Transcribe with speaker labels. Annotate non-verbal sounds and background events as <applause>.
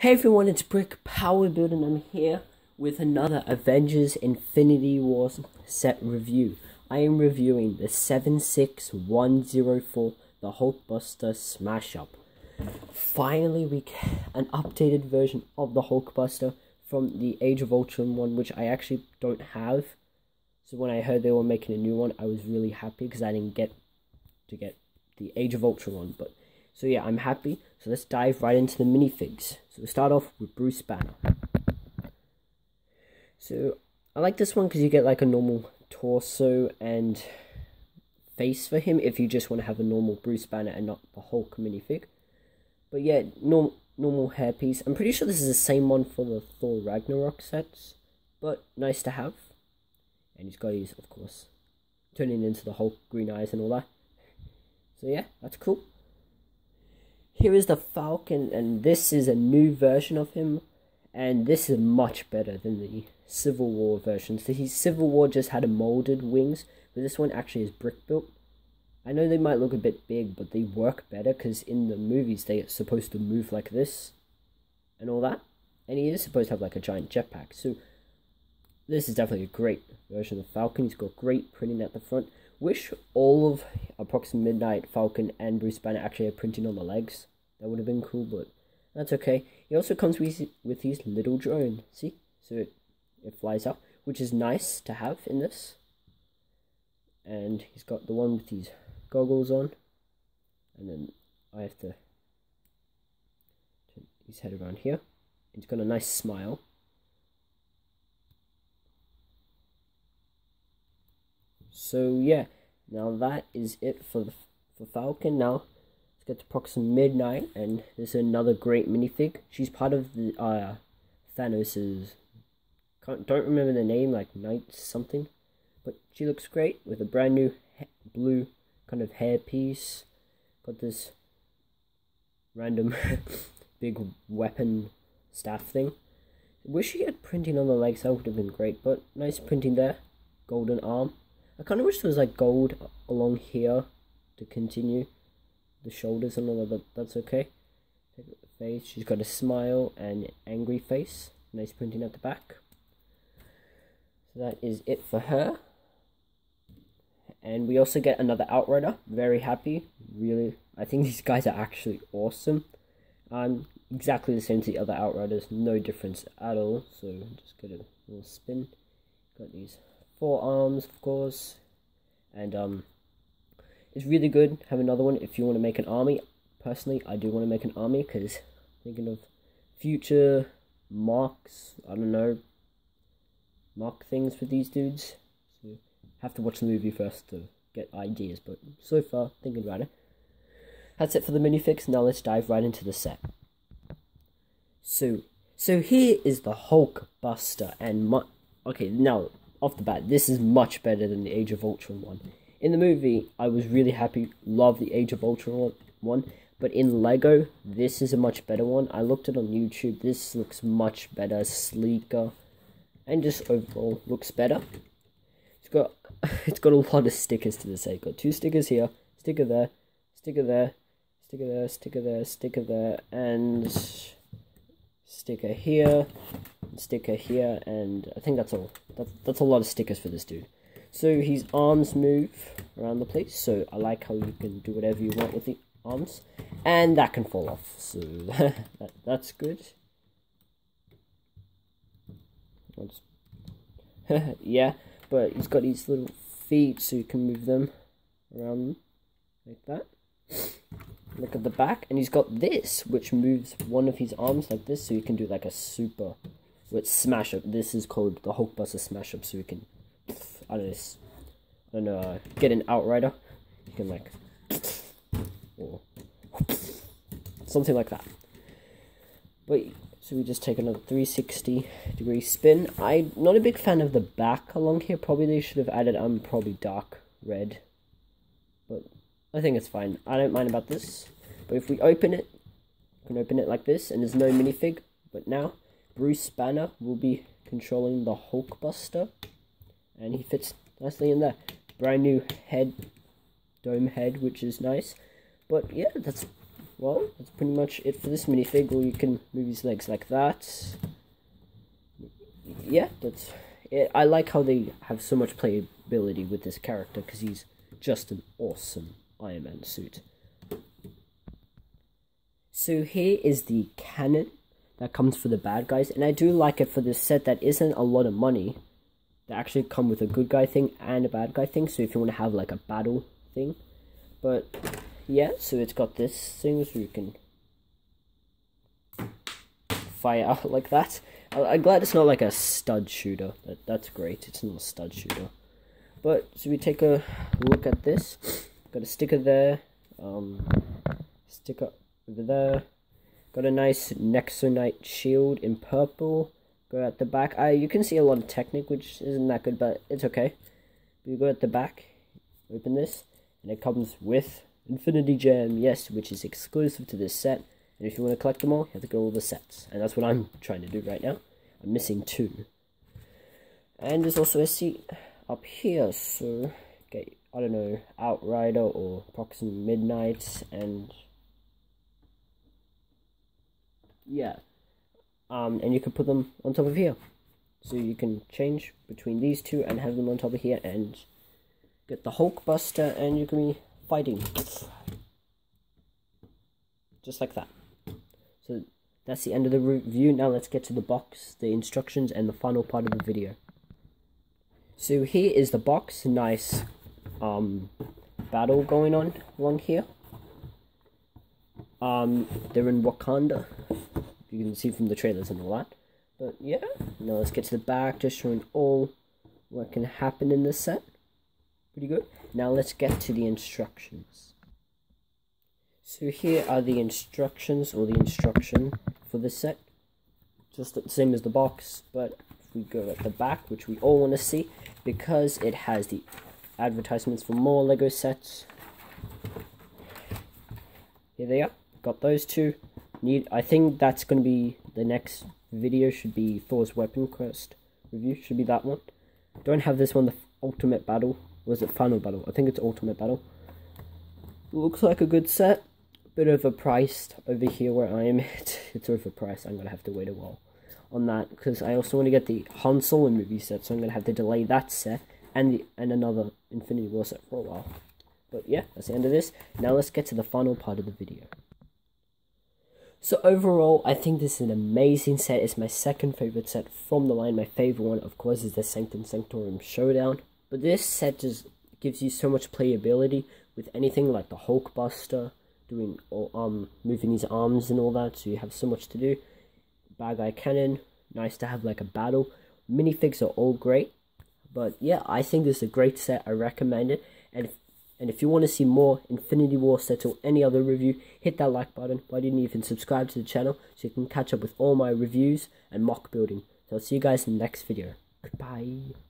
Speaker 1: Hey everyone, it's Brick Powabuild and I'm here with another Avengers Infinity Wars set review. I am reviewing the 76104, the Hulkbuster Smash Up. Finally, we get an updated version of the Hulkbuster from the Age of Ultron one, which I actually don't have. So when I heard they were making a new one, I was really happy because I didn't get to get the Age of Ultron one, but so yeah, I'm happy. So let's dive right into the minifigs. So we'll start off with Bruce Banner. So I like this one because you get like a normal torso and face for him if you just want to have a normal Bruce Banner and not the Hulk minifig. But yeah, normal normal hairpiece. I'm pretty sure this is the same one for the Thor Ragnarok sets, but nice to have. And he's got his, of course, turning into the Hulk green eyes and all that. So yeah, that's cool. Here is the Falcon, and this is a new version of him, and this is much better than the Civil War version. So his Civil War just had a molded wings, but this one actually is brick built. I know they might look a bit big, but they work better because in the movies they are supposed to move like this and all that. And he is supposed to have like a giant jetpack. So this is definitely a great version of Falcon. He's got great printing at the front. Wish all of Proxima Midnight, Falcon, and Bruce Banner actually had printing on the legs. That would have been cool, but that's okay. He also comes with, with his little drone. See? So it, it flies up, which is nice to have in this. And he's got the one with his goggles on. And then I have to turn his head around here. He's got a nice smile. So yeah, now that is it for the for Falcon. Now let's get to Proxima Midnight, and this is another great minifig. She's part of the uh Thanos's. Can't, don't remember the name, like Knight something, but she looks great with a brand new blue kind of hairpiece. Got this random <laughs> big weapon staff thing. Wish she had printing on the legs, that would have been great, but nice printing there. Golden arm. I kind of wish there was like gold along here to continue the shoulders and all that. That's okay. Face. She's got a smile and angry face. Nice printing at the back. So that is it for her. And we also get another Outrider. Very happy. Really, I think <laughs> these guys are actually awesome. Um, exactly the same to the other Outriders. No difference at all. So just get a little spin. Got these four arms, of course, and um, it's really good. Have another one if you want to make an army. Personally, I do want to make an army because thinking of future marks. I don't know mark things for these dudes. So have to watch the movie first to get ideas. But so far, thinking about it. That's it for the minifigs. Now let's dive right into the set. So, so here is the Hulk Buster, and my okay now off the bat, this is much better than the Age of Ultron one. In the movie, I was really happy, love the Age of Ultron one, but in Lego, this is a much better one. I looked it on YouTube, this looks much better, sleeker, and just overall looks better. It's got <laughs> it's got a lot of stickers to this. It's got two stickers here, sticker there, sticker there, sticker there, sticker there, sticker there, and sticker here, sticker here, and I think that's all. That's, that's a lot of stickers for this dude. So his arms move around the place, so I like how you can do whatever you want with the arms. And that can fall off, so <laughs> that, that's good. <laughs> yeah, but he's got these little feet, so you can move them around like that. Look at the back, and he's got this, which moves one of his arms like this, so you can do like a super with smash up. This is called the Hulkbuster smash up, so you can, I don't know, uh, get an outrider. You can like, or something like that. But so we just take another 360 degree spin. I'm not a big fan of the back along here. Probably they should have added um probably dark red, but I think it's fine. I don't mind about this. But if we open it, we can open it like this, and there's no minifig. But now, Bruce Banner will be controlling the Hulkbuster, and he fits nicely in there. Brand new head, dome head, which is nice. But yeah, that's well, that's pretty much it for this minifig, or you can move his legs like that. Yeah, that's it. I like how they have so much playability with this character, because he's just an awesome Iron Man suit. So here is the cannon that comes for the bad guys, and I do like it for this set that isn't a lot of money. They actually come with a good guy thing and a bad guy thing, so if you want to have like a battle thing. But yeah, so it's got this thing so you can fire <laughs> out like that. I'm glad it's not like a stud shooter. That, that's great. It's not a stud shooter. But so we take a look at this. Got a sticker there. Um, sticker over there. Got a nice Nexo Knight shield in purple. Go at the back. Uh, you can see a lot of Technic, which isn't that good, but it's okay. You go at the back, open this, and it comes with Infinity Gem, yes, which is exclusive to this set. And if you want to collect them all, you have to go all the sets. And that's what I'm trying to do right now. I'm missing two. And there's also a seat up here, so get, I don't know, Outrider or Proxima Midnight, and yeah. Um, and you can put them on top of here. So you can change between these two and have them on top of here and get the Hulkbuster and you can be fighting. Just like that. So that's the end of the review. Now let's get to the box, the instructions, and the final part of the video. So here is the box. Nice um, battle going on along here. Um, they're in Wakanda. You can see from the trailers and all that. But yeah, now let's get to the back, just showing all what can happen in this set. Pretty good. Now let's get to the instructions. So here are the instructions, or the instruction for this set. Just the same as the box, but if we go at the back, which we all want to see, because it has the advertisements for more LEGO sets. Here they are got those two. Need I think that's going to be the next video should be Thor's Weapon Quest review. Should be that one. Don't have this one, the Ultimate Battle. Was it Final Battle? I think it's Ultimate Battle. Looks like a good set. Bit overpriced over here where I am. <laughs> it's overpriced. I'm going to have to wait a while on that because I also want to get the Han Solo movie set, so I'm going to have to delay that set and the and another Infinity War set for a while. But yeah, that's the end of this. Now let's get to the final part of the video. So overall, I think this is an amazing set. It's my second favorite set from the line. My favorite one, of course, is the Sanctum Sanctorum Showdown. But this set just gives you so much playability with anything like the Hulkbuster, doing um moving his arms and all that. So you have so much to do. Bad cannon, nice to have like a battle. Minifigs are all great. But yeah, I think this is a great set. I recommend it. And and if you want to see more Infinity War sets or any other review, hit that like button. Why didn't you even subscribe to the channel so you can catch up with all my reviews and MOC building. So I'll see you guys in the next video. Goodbye.